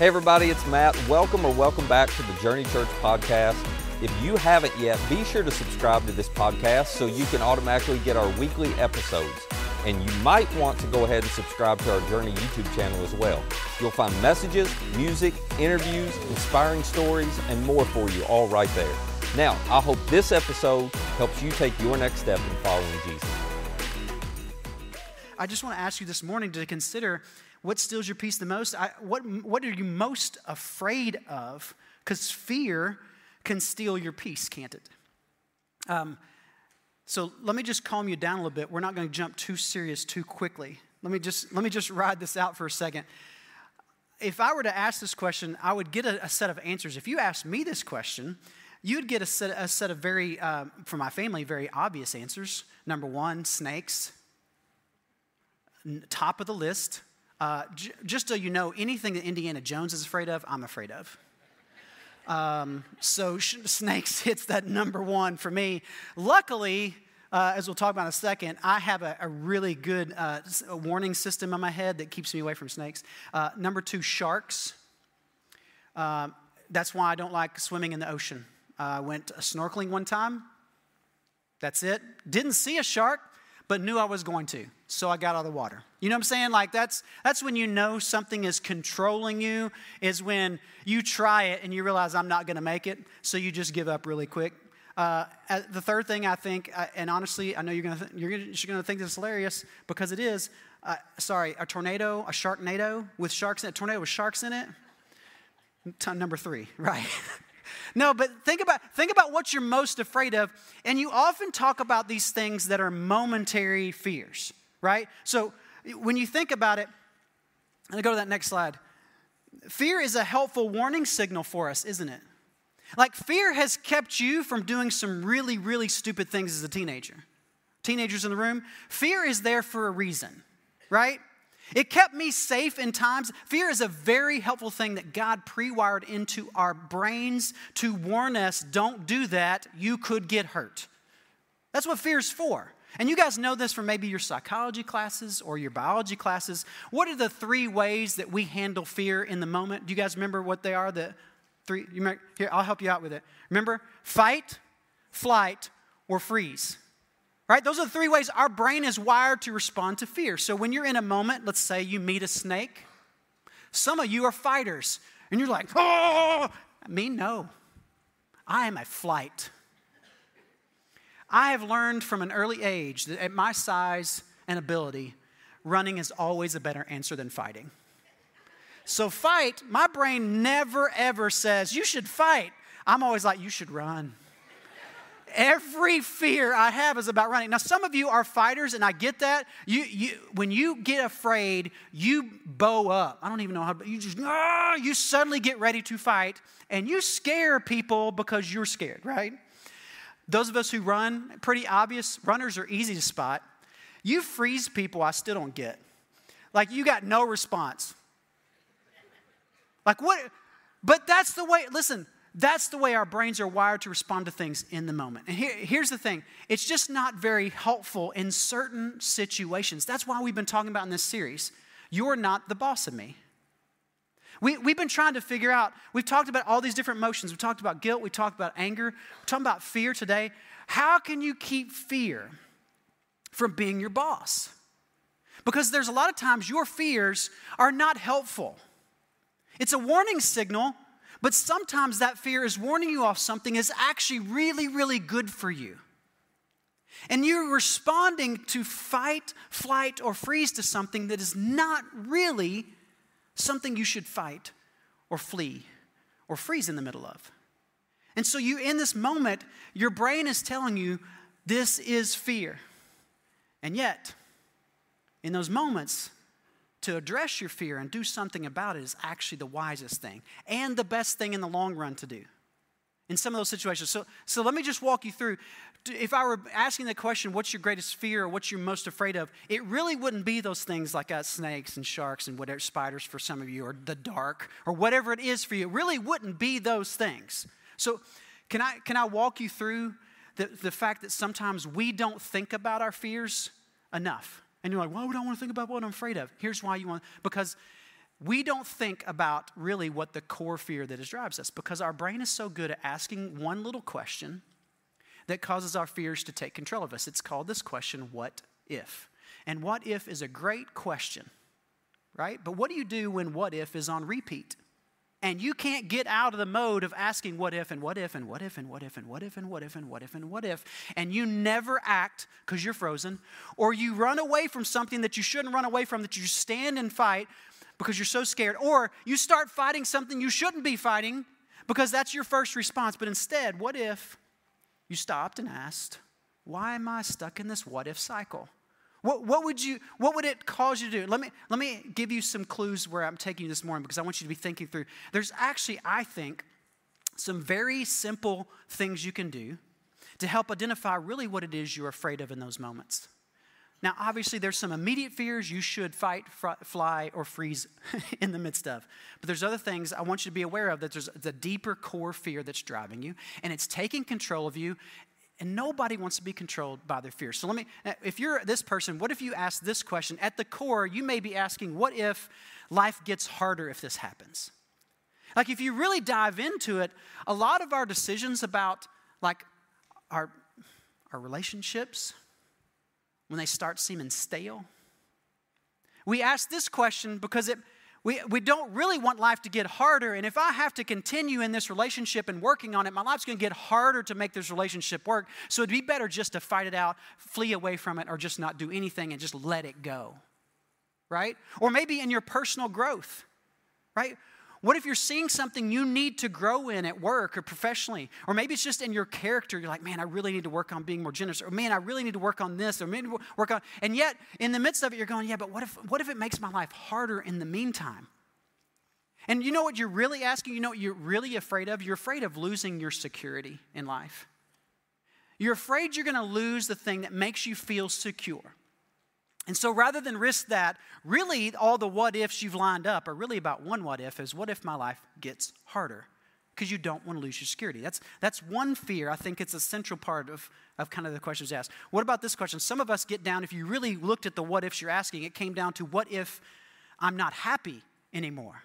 Hey, everybody, it's Matt. Welcome or welcome back to the Journey Church podcast. If you haven't yet, be sure to subscribe to this podcast so you can automatically get our weekly episodes. And you might want to go ahead and subscribe to our Journey YouTube channel as well. You'll find messages, music, interviews, inspiring stories, and more for you all right there. Now, I hope this episode helps you take your next step in following Jesus. I just want to ask you this morning to consider what steals your peace the most? I, what, what are you most afraid of? Because fear can steal your peace, can't it? Um, so let me just calm you down a little bit. We're not going to jump too serious too quickly. Let me just let me just ride this out for a second. If I were to ask this question, I would get a, a set of answers. If you asked me this question, you'd get a set, a set of very, uh, for my family, very obvious answers. Number one, snakes. N- top of the list. Uh, j- just so you know, anything that Indiana Jones is afraid of, I'm afraid of. Um, so sh- snakes hits that number one for me. Luckily, uh, as we'll talk about in a second, I have a, a really good uh, warning system in my head that keeps me away from snakes. Uh, number two, sharks. Um, that's why I don't like swimming in the ocean. I went snorkeling one time. That's it. Didn't see a shark, but knew I was going to. So I got out of the water. You know what I'm saying? Like that's that's when you know something is controlling you, is when you try it and you realize I'm not gonna make it, so you just give up really quick. Uh, the third thing I think, uh, and honestly, I know you're gonna th- you're you're gonna think this is hilarious because it is. Uh, sorry, a tornado, a sharknado with sharks in it, tornado with sharks in it. T- number three, right? No, but think about, think about what you're most afraid of. And you often talk about these things that are momentary fears, right? So when you think about it, let go to that next slide. Fear is a helpful warning signal for us, isn't it? Like, fear has kept you from doing some really, really stupid things as a teenager. Teenagers in the room, fear is there for a reason, right? It kept me safe in times. Fear is a very helpful thing that God pre wired into our brains to warn us don't do that, you could get hurt. That's what fear is for. And you guys know this from maybe your psychology classes or your biology classes. What are the three ways that we handle fear in the moment? Do you guys remember what they are? The three, you remember, here, I'll help you out with it. Remember? Fight, flight, or freeze right? Those are the three ways our brain is wired to respond to fear. So when you're in a moment, let's say you meet a snake, some of you are fighters, and you're like, oh, me, no. I am a flight. I have learned from an early age that at my size and ability, running is always a better answer than fighting. So, fight, my brain never ever says, you should fight. I'm always like, you should run. Every fear I have is about running. Now, some of you are fighters, and I get that. You, you, when you get afraid, you bow up. I don't even know how, but you just, ah, you suddenly get ready to fight, and you scare people because you're scared, right? Those of us who run, pretty obvious. Runners are easy to spot. You freeze people, I still don't get. Like, you got no response. Like, what? But that's the way, listen, that's the way our brains are wired to respond to things in the moment. And here, here's the thing it's just not very helpful in certain situations. That's why we've been talking about in this series. You're not the boss of me. We, we've been trying to figure out, we've talked about all these different emotions. We've talked about guilt, we talked about anger, we're talking about fear today. How can you keep fear from being your boss? Because there's a lot of times your fears are not helpful. It's a warning signal but sometimes that fear is warning you off something is actually really, really good for you. And you're responding to fight, flight, or freeze to something that is not really something you should fight or flee or freeze in the middle of. And so, you, in this moment, your brain is telling you this is fear. And yet, in those moments, to address your fear and do something about it is actually the wisest thing and the best thing in the long run to do in some of those situations. So, so let me just walk you through. If I were asking the question, what's your greatest fear or what you're most afraid of, it really wouldn't be those things like uh, snakes and sharks and whatever, spiders for some of you, or the dark, or whatever it is for you. It really wouldn't be those things. So, can I, can I walk you through the, the fact that sometimes we don't think about our fears enough? And you're like, why would I want to think about what I'm afraid of? Here's why you want, because we don't think about really what the core fear that is drives us because our brain is so good at asking one little question that causes our fears to take control of us. It's called this question, what if? And what if is a great question, right? But what do you do when what if is on repeat? And you can't get out of the mode of asking what if and what if and what if and what if and what if and what if and what if and what if. And you never act because you're frozen, or you run away from something that you shouldn't run away from, that you stand and fight because you're so scared, or you start fighting something you shouldn't be fighting because that's your first response. But instead, what if you stopped and asked, why am I stuck in this what if cycle? What, what, would you, what would it cause you to do? Let me, let me give you some clues where I'm taking you this morning because I want you to be thinking through. There's actually, I think, some very simple things you can do to help identify really what it is you're afraid of in those moments. Now, obviously, there's some immediate fears you should fight, fly, or freeze in the midst of. But there's other things I want you to be aware of that there's the deeper core fear that's driving you, and it's taking control of you. And nobody wants to be controlled by their fears. So let me, uh, if you're this person, what if you ask this question? At the core, you may be asking, what if life gets harder if this happens? Like, if you really dive into it, a lot of our decisions about, like, our, our relationships, when they start seeming stale? We ask this question because it, we, we don't really want life to get harder. And if I have to continue in this relationship and working on it, my life's going to get harder to make this relationship work. So it'd be better just to fight it out, flee away from it, or just not do anything and just let it go. Right? Or maybe in your personal growth. Right? What if you're seeing something you need to grow in at work or professionally? Or maybe it's just in your character. You're like, man, I really need to work on being more generous. Or man, I really need to work on this. Or maybe work on. And yet, in the midst of it, you're going, yeah, but what if, what if it makes my life harder in the meantime? And you know what you're really asking? You know what you're really afraid of? You're afraid of losing your security in life. You're afraid you're going to lose the thing that makes you feel secure. And so rather than risk that, really all the what ifs you've lined up are really about one what if is what if my life gets harder? Because you don't want to lose your security. That's, that's one fear. I think it's a central part of, of kind of the questions asked. What about this question? Some of us get down, if you really looked at the what ifs you're asking, it came down to what if I'm not happy anymore?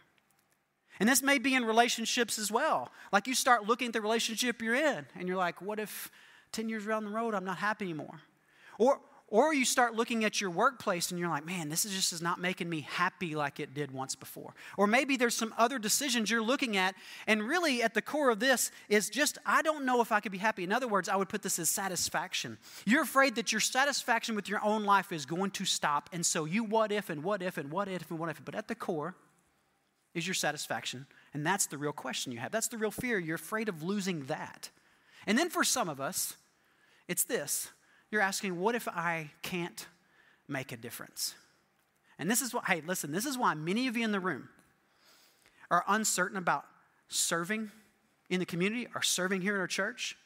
And this may be in relationships as well. Like you start looking at the relationship you're in, and you're like, what if 10 years down the road I'm not happy anymore? Or, or you start looking at your workplace and you're like, man, this is just is not making me happy like it did once before. Or maybe there's some other decisions you're looking at, and really at the core of this is just, I don't know if I could be happy. In other words, I would put this as satisfaction. You're afraid that your satisfaction with your own life is going to stop, and so you what if and what if and what if and what if. But at the core is your satisfaction, and that's the real question you have. That's the real fear. You're afraid of losing that. And then for some of us, it's this you're asking, what if I can't make a difference? And this is what, hey, listen, this is why many of you in the room are uncertain about serving in the community or serving here in our church.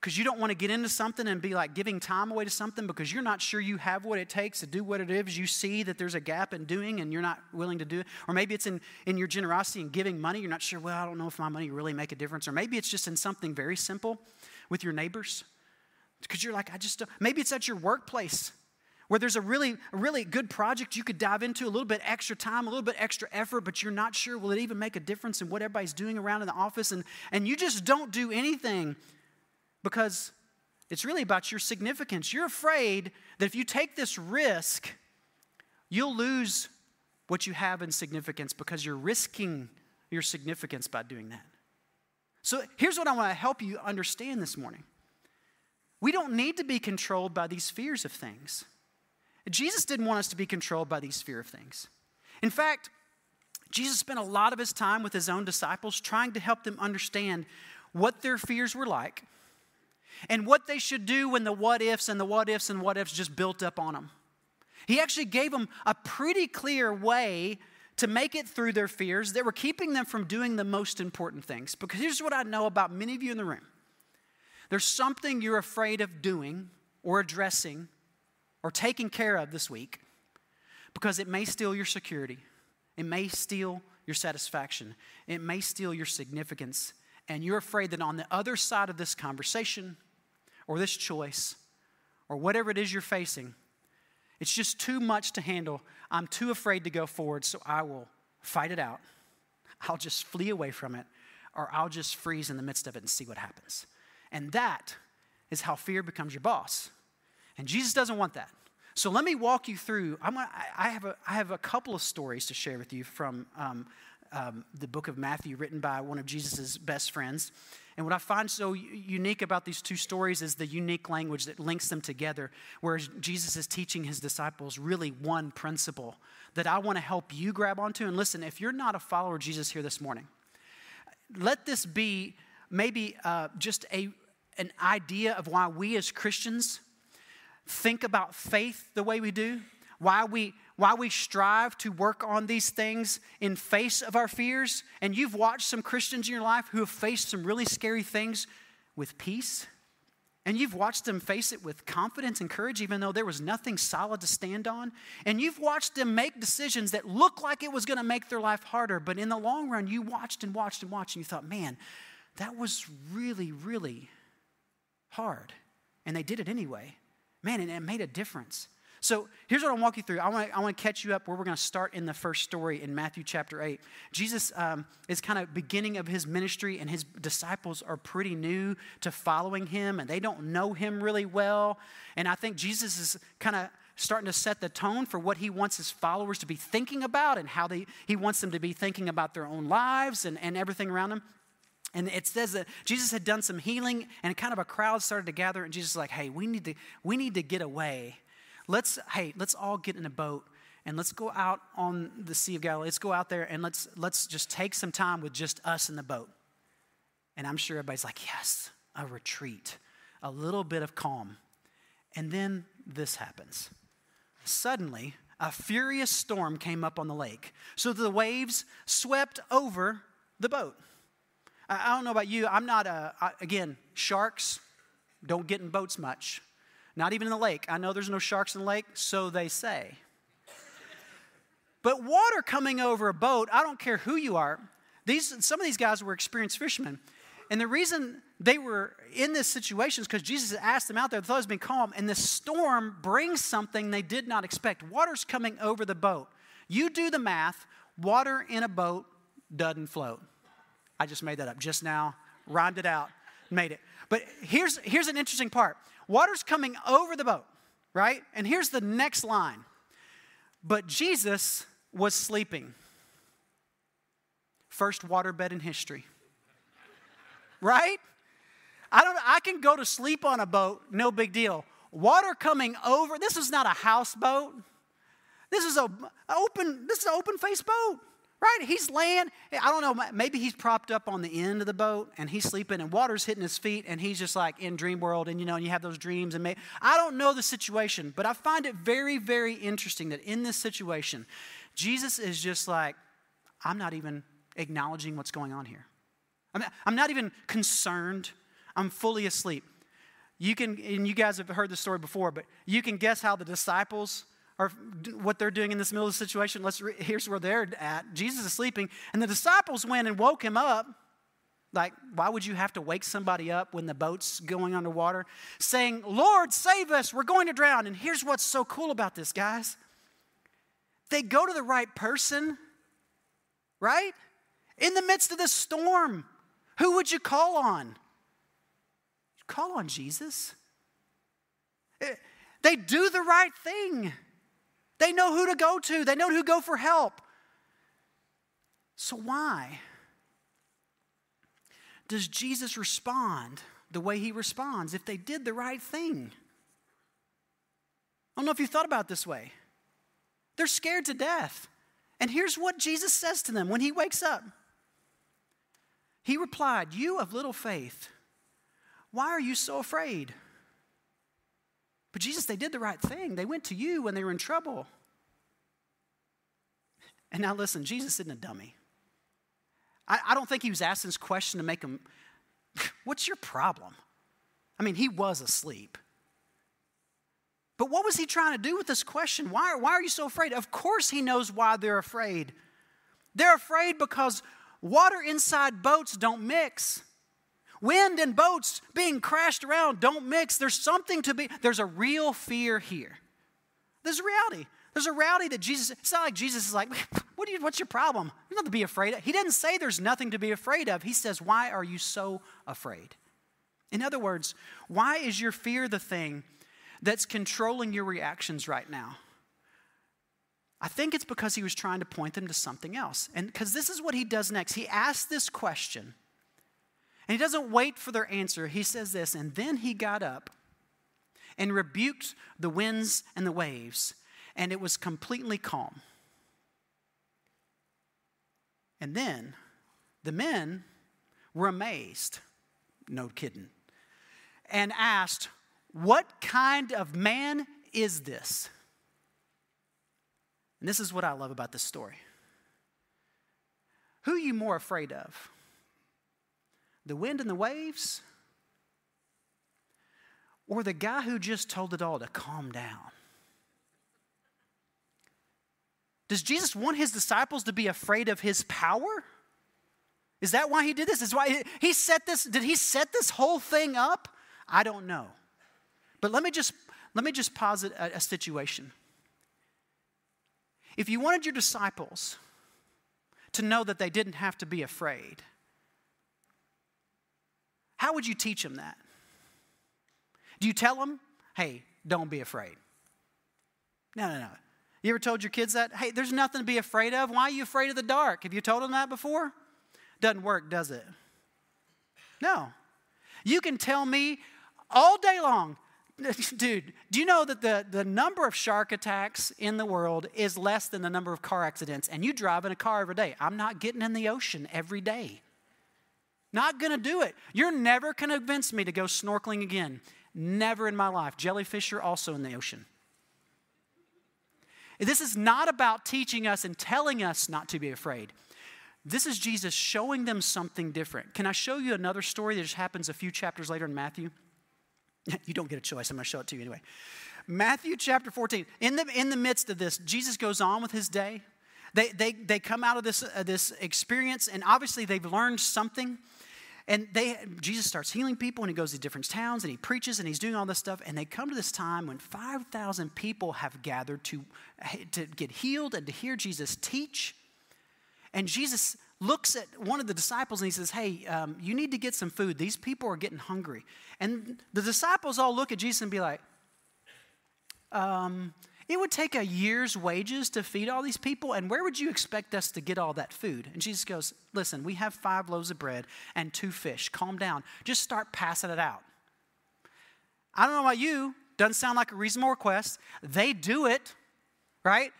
Because you don't want to get into something and be like giving time away to something because you're not sure you have what it takes to do what it is. You see that there's a gap in doing and you're not willing to do it. Or maybe it's in, in your generosity and giving money you're not sure well i don't know if my money really make a difference. Or maybe it's just in something very simple with your neighbors because you're like, I just don't. Maybe it's at your workplace where there's a really, really good project you could dive into, a little bit extra time, a little bit extra effort, but you're not sure will it even make a difference in what everybody's doing around in the office, and, and you just don't do anything because it's really about your significance. You're afraid that if you take this risk, you'll lose what you have in significance because you're risking your significance by doing that. So here's what I want to help you understand this morning. We don't need to be controlled by these fears of things. Jesus didn't want us to be controlled by these fear of things. In fact, Jesus spent a lot of his time with his own disciples trying to help them understand what their fears were like and what they should do when the what ifs and the what ifs and what ifs just built up on them. He actually gave them a pretty clear way to make it through their fears that were keeping them from doing the most important things. Because here's what I know about many of you in the room there's something you're afraid of doing or addressing or taking care of this week because it may steal your security, it may steal your satisfaction, it may steal your significance, and you're afraid that on the other side of this conversation or this choice or whatever it is you're facing, it's just too much to handle. I'm too afraid to go forward, so I will fight it out, I'll just flee away from it, or I'll just freeze in the midst of it and see what happens. And that is how fear becomes your boss. And Jesus doesn't want that. So let me walk you through. I'm gonna, I, have a, I have a couple of stories to share with you from um, um, the book of Matthew, written by one of Jesus' best friends. And what I find so unique about these two stories is the unique language that links them together, where Jesus is teaching his disciples really one principle that I want to help you grab onto. And listen, if you're not a follower of Jesus here this morning, let this be maybe uh, just a, an idea of why we as Christians think about faith the way we do, why we why we strive to work on these things in face of our fears. And you've watched some Christians in your life who have faced some really scary things with peace. And you've watched them face it with confidence and courage, even though there was nothing solid to stand on. And you've watched them make decisions that looked like it was going to make their life harder. But in the long run, you watched and watched and watched, and you thought, man, that was really, really hard. And they did it anyway. Man, and it made a difference. So here's what I'll walk you through. I want to I want to catch you up where we're going to start in the first story in Matthew chapter 8. Jesus um, is kind of beginning of his ministry, and his disciples are pretty new to following him, and they don't know him really well. And I think Jesus is kind of starting to set the tone for what he wants his followers to be thinking about and how they, he wants them to be thinking about their own lives and, and everything around them. And it says that Jesus had done some healing, and kind of a crowd started to gather, and Jesus is like, hey, we need to, we need to get away let's, hey, let's all get in a boat and let's go out on the Sea of Galilee. Let's go out there and let's, let's just take some time with just us in the boat. And I'm sure everybody's like, yes, a retreat, a little bit of calm. And then this happens. Suddenly, a furious storm came up on the lake. So the waves swept over the boat. I don't know about you. I'm not a, again, sharks don't get in boats much. Not even in the lake. I know there's no sharks in the lake, so they say. But water coming over a boat, I don't care who you are. These, some of these guys were experienced fishermen. And the reason they were in this situation is because Jesus asked them out there, they thought it been calm, and the storm brings something they did not expect. Water's coming over the boat. You do the math, water in a boat doesn't float. I just made that up just now, rhymed it out, made it. But here's, here's an interesting part Water's coming over the boat, right? And here's the next line. But Jesus was sleeping. First waterbed in history. Right? I don't I can go to sleep on a boat, no big deal. Water coming over, this is not a houseboat. This is a open this is an open face boat. Right? He's laying, I don't know, maybe he's propped up on the end of the boat and he's sleeping and water's hitting his feet and he's just like in dream world and you know, and you have those dreams and may, I don't know the situation, but I find it very, very interesting that in this situation, Jesus is just like, I'm not even acknowledging what's going on here. I'm, I'm not even concerned. I'm fully asleep. You can, and you guys have heard the story before, but you can guess how the disciples or what they're doing in this middle of the situation. Let's re- here's where they're at. Jesus is sleeping, and the disciples went and woke him up. Like, why would you have to wake somebody up when the boat's going underwater? Saying, Lord, save us, we're going to drown. And here's what's so cool about this, guys. They go to the right person, right? In the midst of the storm, who would you call on? call on Jesus. Eh, they do the right thing. They know who to go to, they know who to go for help. So, why does Jesus respond the way he responds if they did the right thing? I don't know if you thought about this way. They're scared to death. And here's what Jesus says to them when he wakes up. He replied, You of little faith, why are you so afraid? But Jesus, they did the right thing. They went to you when they were in trouble. And now listen, Jesus isn't a dummy. I, I don't think he was asking this question to make him, what's your problem? I mean, he was asleep. But what was he trying to do with this question? Why, why are you so afraid? Of course, he knows why they're afraid. They're afraid because water inside boats don't mix. Wind and boats being crashed around don't mix. There's something to be, there's a real fear here. There's a reality. There's a reality that Jesus, it's not like Jesus is like, what do you, what's your problem? There's nothing to be afraid of. He didn't say there's nothing to be afraid of. He says, why are you so afraid? In other words, why is your fear the thing that's controlling your reactions right now? I think it's because he was trying to point them to something else. And because this is what he does next. He asks this question, and he doesn't wait for their answer. He says this, and then he got up and rebuked the winds and the waves, and it was completely calm. And then the men were amazed, no kidding, and asked, What kind of man is this? And this is what I love about this story. Who are you more afraid of? The wind and the waves? Or the guy who just told it all to calm down? Does Jesus want his disciples to be afraid of his power? Is that why he did this? Is why he set this did he set this whole thing up? I don't know. But let me just let me just posit a, a situation. If you wanted your disciples to know that they didn't have to be afraid, how would you teach them that? Do you tell them, hey, don't be afraid? No, no, no. You ever told your kids that? Hey, there's nothing to be afraid of. Why are you afraid of the dark? Have you told them that before? Doesn't work, does it? No. You can tell me all day long, Dude, do you know that the, the number of shark attacks in the world is less than the number of car accidents? And you drive in a car every day. I'm not getting in the ocean every day. Not gonna do it. You're never gonna convince me to go snorkeling again. Never in my life. Jellyfish are also in the ocean. This is not about teaching us and telling us not to be afraid. This is Jesus showing them something different. Can I show you another story that just happens a few chapters later in Matthew? you don't get a choice. I'm going to show it to you anyway. Matthew chapter 14. In the, in the midst of this, Jesus goes on with his day. They, they, they come out of this, uh, this experience, and obviously they've learned something. And they, Jesus starts healing people, and he goes to different towns, and he preaches, and he's doing all this stuff. And they come to this time when 5,000 people have gathered to, to get healed and to hear Jesus teach. And Jesus looks at one of the disciples and he says, Hey, um, you need to get some food. These people are getting hungry. And the disciples all look at Jesus and be like, um, It would take a year's wages to feed all these people. And where would you expect us to get all that food? And Jesus goes, Listen, we have five loaves of bread and two fish. Calm down. Just start passing it out. I don't know about you, doesn't sound like a reasonable request. They do it, right?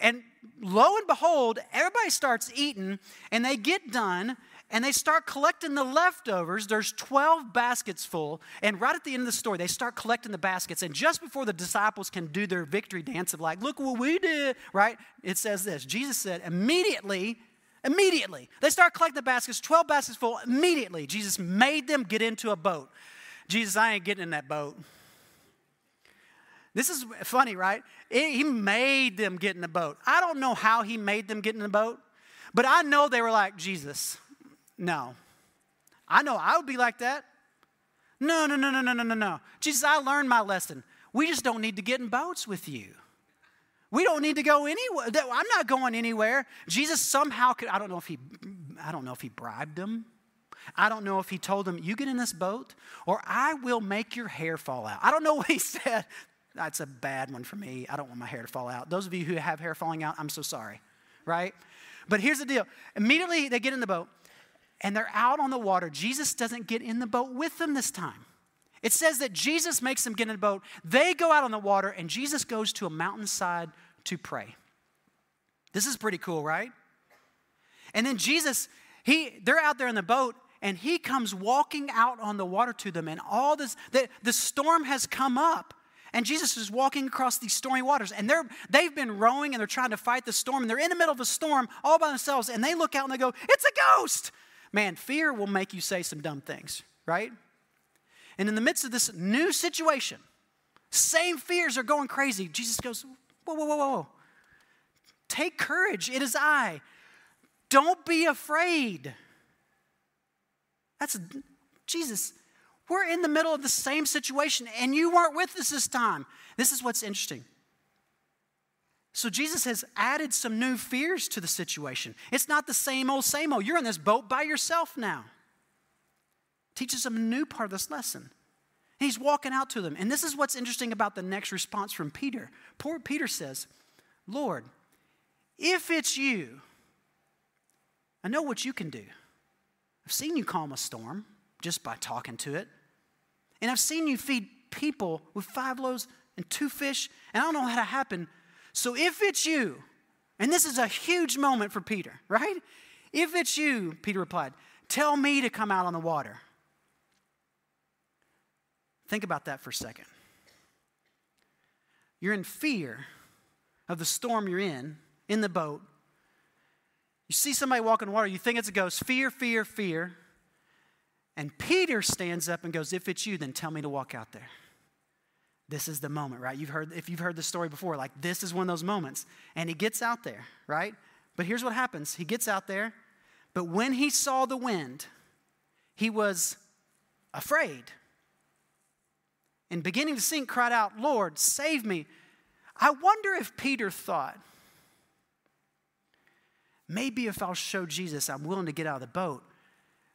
And lo and behold, everybody starts eating and they get done and they start collecting the leftovers. There's 12 baskets full. And right at the end of the story, they start collecting the baskets. And just before the disciples can do their victory dance of like, look what we did, right? It says this Jesus said, immediately, immediately, they start collecting the baskets, 12 baskets full. Immediately, Jesus made them get into a boat. Jesus, I ain't getting in that boat. This is funny, right? He made them get in the boat. I don't know how he made them get in the boat, but I know they were like, Jesus, no. I know I would be like that. No, no, no, no, no, no, no, no. Jesus, I learned my lesson. We just don't need to get in boats with you. We don't need to go anywhere. I'm not going anywhere. Jesus somehow could, I don't know if he, I don't know if he bribed them. I don't know if he told them, you get in this boat or I will make your hair fall out. I don't know what he said. That's a bad one for me. I don't want my hair to fall out. Those of you who have hair falling out, I'm so sorry, right? But here's the deal immediately they get in the boat and they're out on the water. Jesus doesn't get in the boat with them this time. It says that Jesus makes them get in the boat. They go out on the water, and Jesus goes to a mountainside to pray. This is pretty cool, right? And then Jesus, he, they're out there in the boat, and he comes walking out on the water to them, and all this, the, the storm has come up. And Jesus is walking across these stormy waters, and they're, they've been rowing and they're trying to fight the storm, and they're in the middle of a storm all by themselves, and they look out and they go, It's a ghost! Man, fear will make you say some dumb things, right? And in the midst of this new situation, same fears are going crazy. Jesus goes, Whoa, whoa, whoa, whoa. Take courage. It is I. Don't be afraid. That's Jesus. We're in the middle of the same situation, and you weren't with us this time. This is what's interesting. So Jesus has added some new fears to the situation. It's not the same old, same old. You're in this boat by yourself now. Teaches them a new part of this lesson. He's walking out to them. And this is what's interesting about the next response from Peter. Poor Peter says, Lord, if it's you, I know what you can do. I've seen you calm a storm just by talking to it. And I've seen you feed people with five loaves and two fish, and I don't know how to happen. So if it's you, and this is a huge moment for Peter, right? If it's you, Peter replied, tell me to come out on the water. Think about that for a second. You're in fear of the storm you're in, in the boat. You see somebody walking water, you think it's a ghost. Fear, fear, fear. And Peter stands up and goes, If it's you, then tell me to walk out there. This is the moment, right? You've heard, if you've heard the story before, like this is one of those moments. And he gets out there, right? But here's what happens he gets out there, but when he saw the wind, he was afraid. And beginning to sink, cried out, Lord, save me. I wonder if Peter thought, maybe if I'll show Jesus I'm willing to get out of the boat,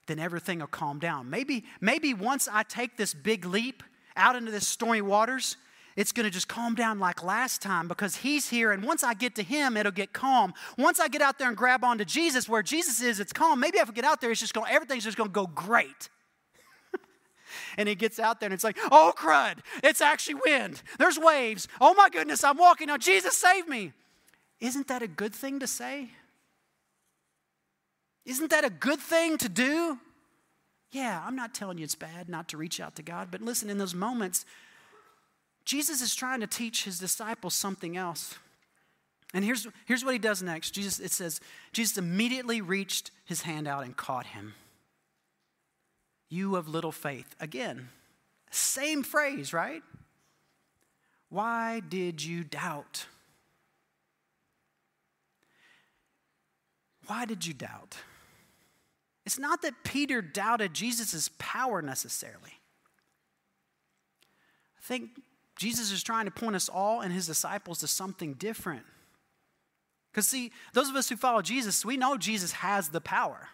then everything will calm down. Maybe, maybe once I take this big leap out into this stormy waters, it's going to just calm down like last time because he's here. And once I get to him, it'll get calm. Once I get out there and grab onto Jesus, where Jesus is, it's calm. Maybe if I get out there, it's just going, everything's just going to go great. and he gets out there and it's like, oh crud, it's actually wind. There's waves. Oh my goodness, I'm walking now. Jesus, save me. Isn't that a good thing to say? Isn't that a good thing to do? Yeah, I'm not telling you it's bad not to reach out to God, but listen, in those moments, Jesus is trying to teach his disciples something else. And here's, here's what he does next. Jesus, it says, Jesus immediately reached his hand out and caught him. You of little faith. Again, same phrase, right? Why did you doubt? Why did you doubt? It's not that Peter doubted Jesus' power necessarily. I think Jesus is trying to point us all and his disciples to something different. Because, see, those of us who follow Jesus, we know Jesus has the power.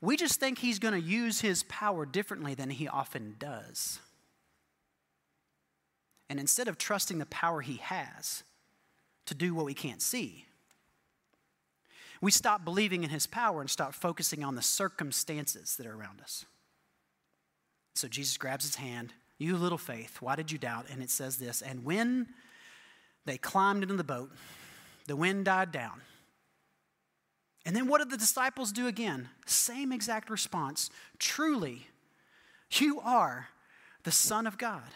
We just think he's going to use his power differently than he often does. And instead of trusting the power he has to do what we can't see, we stop believing in his power and stop focusing on the circumstances that are around us. So Jesus grabs his hand, You little faith, why did you doubt? And it says this And when they climbed into the boat, the wind died down. And then what did the disciples do again? Same exact response. Truly, you are the Son of God.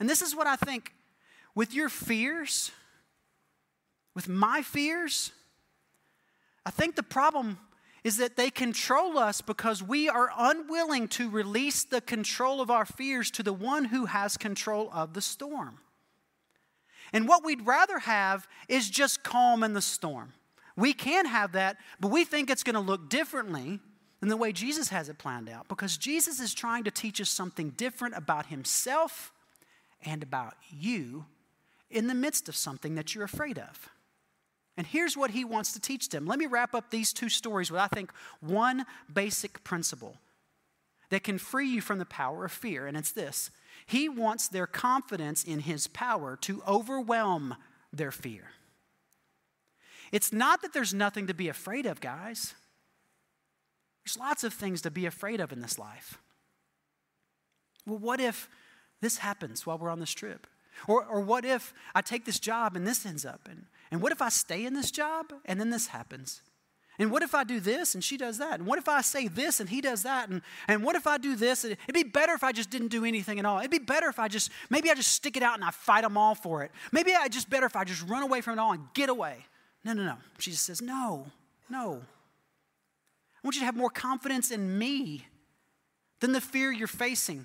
And this is what I think with your fears, with my fears, I think the problem is that they control us because we are unwilling to release the control of our fears to the one who has control of the storm. And what we'd rather have is just calm in the storm. We can have that, but we think it's going to look differently than the way Jesus has it planned out because Jesus is trying to teach us something different about himself and about you in the midst of something that you're afraid of. And here's what he wants to teach them. Let me wrap up these two stories with, I think, one basic principle that can free you from the power of fear, and it's this He wants their confidence in His power to overwhelm their fear. It's not that there's nothing to be afraid of, guys. There's lots of things to be afraid of in this life. Well, what if this happens while we're on this trip? Or, or what if I take this job and this ends up? And, and what if I stay in this job and then this happens? And what if I do this and she does that? And what if I say this and he does that? And, and what if I do this? It'd be better if I just didn't do anything at all. It'd be better if I just, maybe I just stick it out and I fight them all for it. Maybe I just better if I just run away from it all and get away. No, no, no. She just says, no, no. I want you to have more confidence in me than the fear you're facing.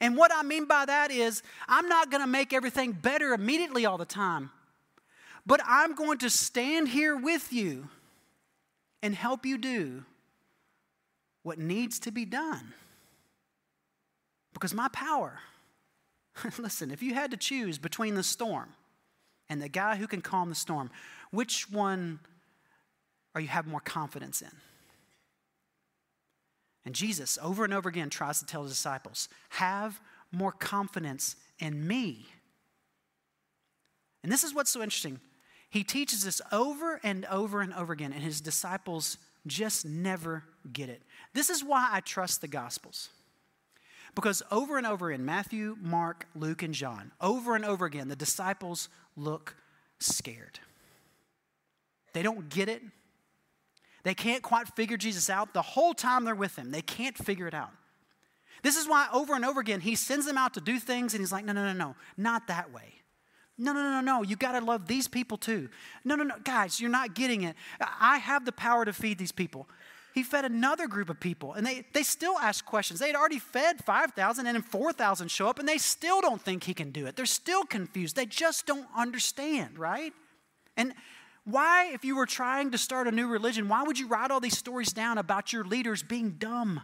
And what I mean by that is, I'm not going to make everything better immediately all the time. But I'm going to stand here with you and help you do what needs to be done. Because my power, listen, if you had to choose between the storm and the guy who can calm the storm, which one are you have more confidence in? And Jesus, over and over again, tries to tell his disciples, have more confidence in me. And this is what's so interesting. He teaches this over and over and over again, and his disciples just never get it. This is why I trust the Gospels. Because over and over in Matthew, Mark, Luke, and John, over and over again, the disciples look scared. They don't get it. They can't quite figure Jesus out. The whole time they're with him, they can't figure it out. This is why over and over again, he sends them out to do things, and he's like, no, no, no, no, not that way. No, no, no, no, you got to love these people too. No, no, no, guys, you're not getting it. I have the power to feed these people. He fed another group of people, and they, they still ask questions. They had already fed 5,000, and then 4,000 show up, and they still don't think he can do it. They're still confused. They just don't understand, right? And why, if you were trying to start a new religion, why would you write all these stories down about your leaders being dumb?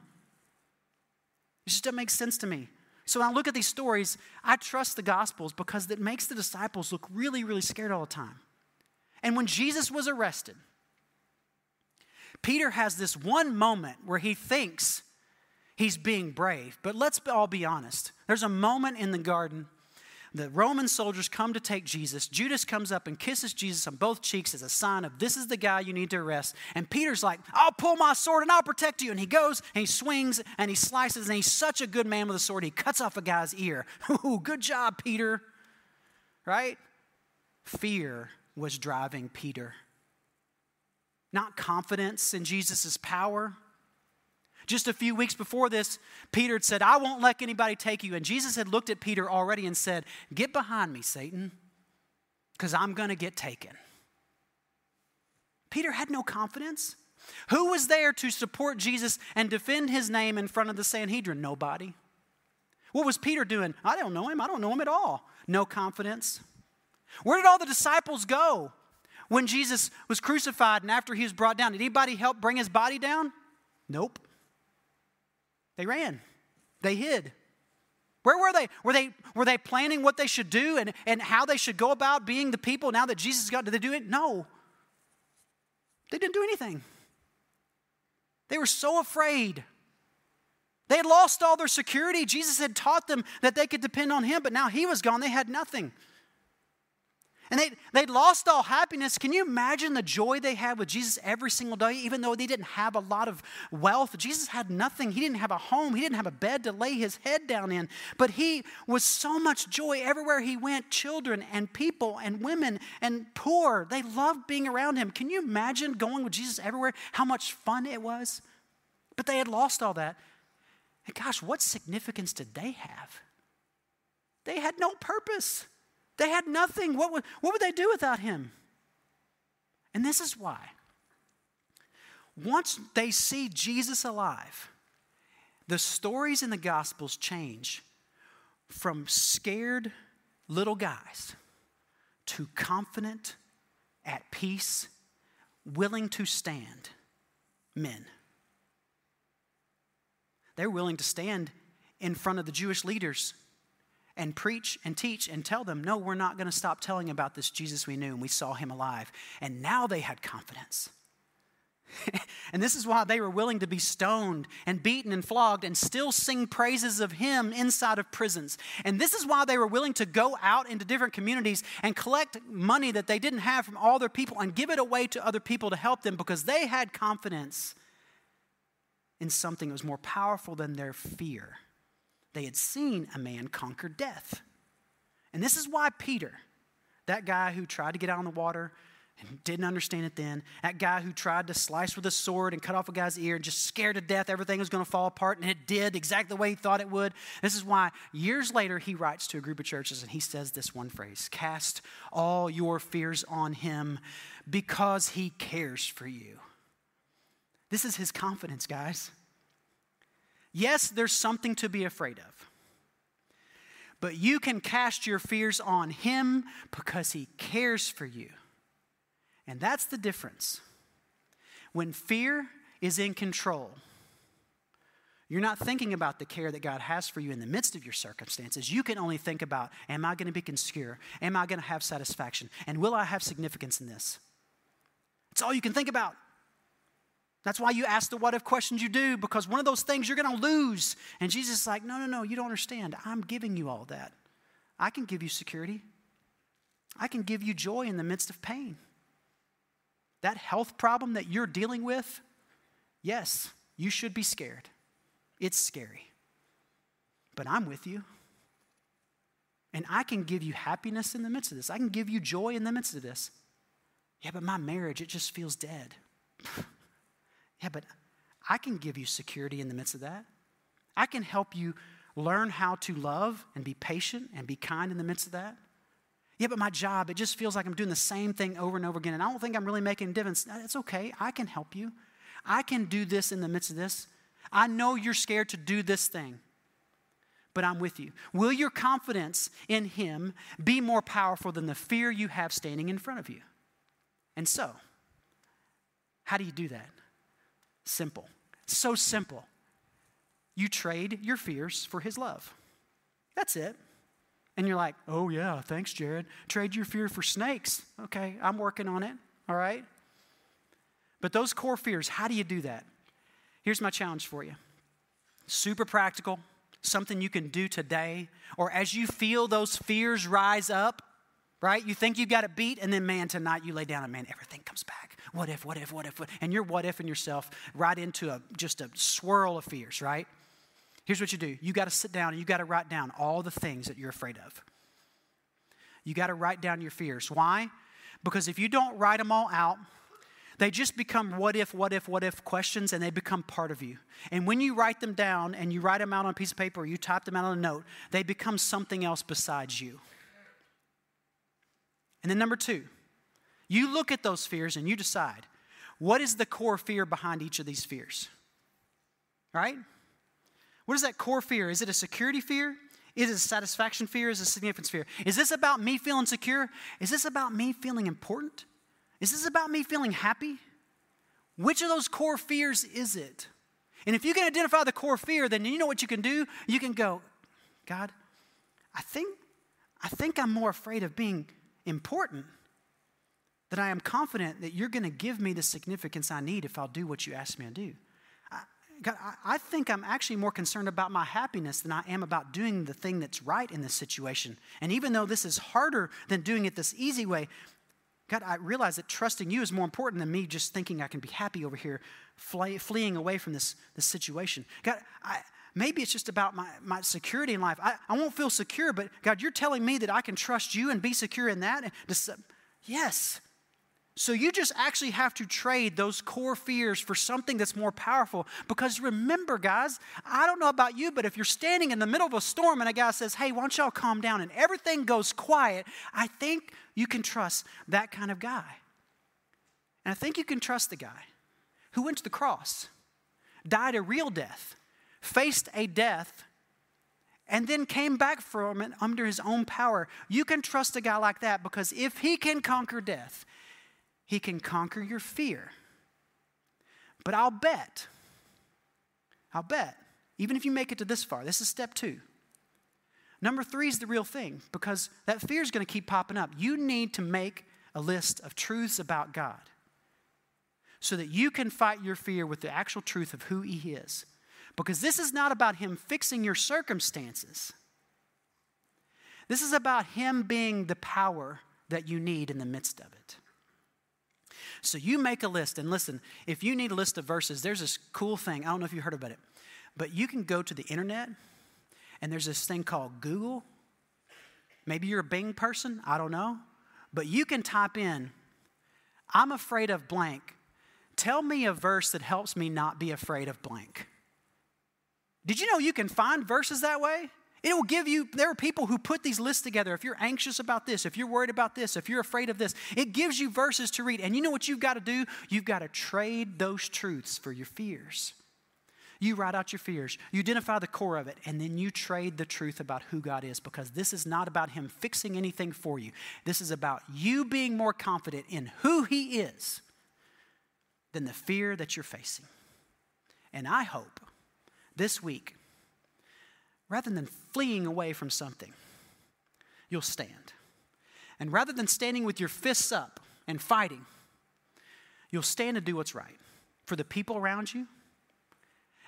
It just doesn't make sense to me. So when I look at these stories, I trust the Gospels because it makes the disciples look really, really scared all the time. And when Jesus was arrested, Peter has this one moment where he thinks he's being brave. But let's all be honest. There's a moment in the garden the Roman soldiers come to take Jesus. Judas comes up and kisses Jesus on both cheeks as a sign of this is the guy you need to arrest. And Peter's like, I'll pull my sword and I'll protect you. And he goes and he swings and he slices and he's such a good man with a sword. He cuts off a guy's ear. Ooh, good job, Peter. Right? Fear was driving Peter. Not confidence in Jesus' power, just a few weeks before this, Peter had said, I won't let anybody take you. And Jesus had looked at Peter already and said, Get behind me, Satan, because I'm going to get taken. Peter had no confidence. Who was there to support Jesus and defend his name in front of the Sanhedrin? Nobody. What was Peter doing? I don't know him. I don't know him at all. No confidence. Where did all the disciples go when Jesus was crucified and after he was brought down? Did anybody help bring his body down? Nope. They ran, they hid. Where were they? Were they were they planning what they should do and, and how they should go about being the people now that Jesus got? Did they do it? No. They didn't do anything. They were so afraid. They had lost all their security. Jesus had taught them that they could depend on him, but now he was gone. They had nothing. And they, they'd lost all happiness. Can you imagine the joy they had with Jesus every single day, even though they didn't have a lot of wealth? Jesus had nothing. He didn't have a home. He didn't have a bed to lay his head down in. But he was so much joy everywhere he went children and people and women and poor. They loved being around him. Can you imagine going with Jesus everywhere? How much fun it was? But they had lost all that. And gosh, what significance did they have? They had no purpose. They had nothing. What would, what would they do without him? And this is why. Once they see Jesus alive, the stories in the Gospels change from scared little guys to confident, at peace, willing to stand men. They're willing to stand in front of the Jewish leaders and preach and teach and tell them, no, we're not going to stop telling about this Jesus we knew and we saw him alive. And now they had confidence. and this is why they were willing to be stoned and beaten and flogged and still sing praises of him inside of prisons. And this is why they were willing to go out into different communities and collect money that they didn't have from all their people and give it away to other people to help them because they had confidence in something that was more powerful than their fear. They had seen a man conquer death. And this is why Peter, that guy who tried to get out on the water and didn't understand it then, that guy who tried to slice with a sword and cut off a guy's ear and just scared to death everything was going to fall apart, and it did exactly the way he thought it would. This is why years later he writes to a group of churches and he says this one phrase Cast all your fears on him because he cares for you. This is his confidence, guys. Yes, there's something to be afraid of. But you can cast your fears on Him because He cares for you. And that's the difference. When fear is in control, you're not thinking about the care that God has for you in the midst of your circumstances. You can only think about, am I going to be secure? Am I going to have satisfaction? And will I have significance in this? It's all you can think about. That's why you ask the what if questions you do, because one of those things you're going to lose. And Jesus is like, no, no, no, you don't understand. I'm giving you all that. I can give you security, I can give you joy in the midst of pain. That health problem that you're dealing with, yes, you should be scared. It's scary. But I'm with you. And I can give you happiness in the midst of this. I can give you joy in the midst of this. Yeah, but my marriage, it just feels dead. yeah, but I can give you security in the midst of that. I can help you learn how to love and be patient and be kind in the midst of that. Yeah, but my job, it just feels like I'm doing the same thing over and over again, and I don't think I'm really making a difference. It's okay. I can help you. I can do this in the midst of this. I know you're scared to do this thing, but I'm with you. Will your confidence in Him be more powerful than the fear you have standing in front of you? And so, how do you do that? Simple. So simple. You trade your fears for His love. That's it. And you're like, oh, yeah, thanks, Jarrod. Trade your fear for snakes. Okay, I'm working on it. All right. But those core fears, how do you do that? Here's my challenge for you super practical, something you can do today, or as you feel those fears rise up, right? You think you got it beat, and then, man, tonight you lay down and, man, everything comes back. What if, what if, what if, what? And you're what ifing yourself right into a, just a swirl of fears, right? Here's what you do you got to sit down and you got to write down all the things that you're afraid of. You got to write down your fears. Why? Because if you don't write them all out, they just become what if, what if, what if questions, and they become part of you. And when you write them down and you write them out on a piece of paper or you type them out on a note, they become something else besides you. And then, number two, you look at those fears and you decide what is the core fear behind each of these fears? Right? What is that core fear? Is it a security fear? Is it a satisfaction fear? Is it a significance fear? Is this about me feeling secure? Is this about me feeling important? Is this about me feeling happy? Which of those core fears is it? And if you can identify the core fear, then you know what you can do? You can go, God, I think, I think I'm more afraid of being important than I am confident that you're going to give me the significance I need if I'll do what you ask me to do. I, God, I, think I'm actually more concerned about my happiness than I am about doing the thing that's right in this situation. And even though this is harder than doing it this easy way, God, I realize that trusting you is more important than me just thinking I can be happy over here, flee, fleeing away from this, this situation. God, I, maybe it's just about my, my security in life. I, I won't feel secure, but God, you're telling me that I can trust you and be secure in that? yes. So you just actually have to trade those core fears for something that's more powerful. Because remember, guys, I don't know about you, but if you're standing in the middle of a storm and a guy says, Hey, why don't y'all calm down and everything goes quiet, I think you can trust that kind of guy. And I think you can trust the guy who went to the cross, died a real death, faced a death and then came back from it under his own power. You can trust a guy like that because if he can conquer death, he can conquer your fear. But I'll bet, I'll bet, even if you make it to this far, this is step two. Number three is the real thing because that fear is going to keep popping up. You need to make a list of truths about God so that you can fight your fear with the actual truth of who He is. Because this is not about Him fixing your circumstances, this is about Him being the power that you need in the midst of it. So you make a list, and listen, if you need a list of verses, there's this cool thing. I don't know if you heard about it, but you can go to the internet, and there's this thing called Google. Maybe you're a Bing person, I don't know, but you can type in, I'm afraid of blank. Tell me a verse that helps me not be afraid of blank. Did you know you can find verses that way? It will give you, there are people who put these lists together. If you're anxious about this, if you're worried about this, if you're afraid of this, it gives you verses to read. And you know what you've got to do? You've got to trade those truths for your fears. You write out your fears, you identify the core of it, and then you trade the truth about who God is because this is not about Him fixing anything for you. This is about you being more confident in who He is than the fear that you're facing. And I hope this week, rather than fleeing away from something, you'll stand. And rather than standing with your fists up and fighting, you'll stand and do what's right for the people around you.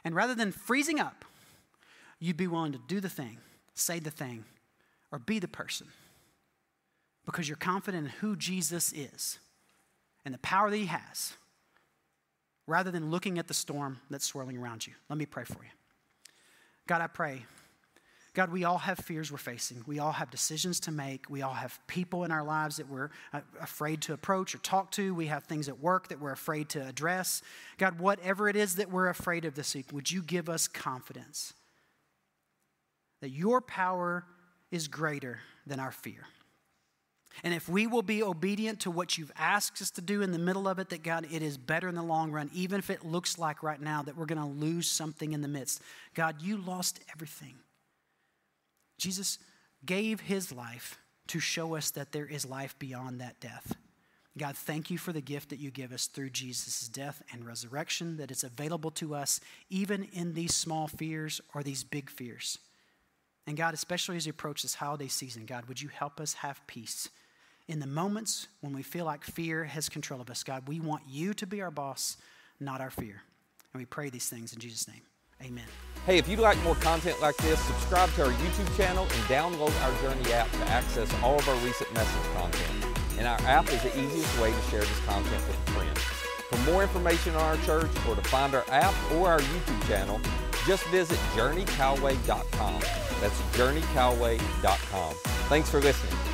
And rather than freezing up, you'd be willing to do the thing, say the thing, or be the person because you're confident in who Jesus is and the power that he has rather than looking at the storm that's swirling around you. Let me pray for you. God, I pray. God, we all have fears we're facing. We all have decisions to make. We all have people in our lives that we're uh, afraid to approach or talk to. We have things at work that we're afraid to address. God, whatever it is that we're afraid of this week, would you give us confidence that your power is greater than our fear? And if we will be obedient to what you've asked us to do in the middle of it, that God, it is better in the long run, even if it looks like right now that we're going to lose something in the midst. God, you lost everything. Jesus gave his life to show us that there is life beyond that death. God, thank you for the gift that you give us through Jesus' death and resurrection, that it's available to us even in these small fears or these big fears. And God, especially as you approach this holiday season, God, would you help us have peace? in the moments when we feel like fear has control of us, God, we want you to be our boss, not our fear. And we pray these things in Jesus' name. Amen. Hey, if you'd like more content like this, subscribe to our YouTube channel and download our Journey app to access all of our recent message content. And our app is the easiest way to share this content with friends. For more information on our church or to find our app or our YouTube channel, just visit journeycalway.com. That's journeycalway.com. Thanks for listening.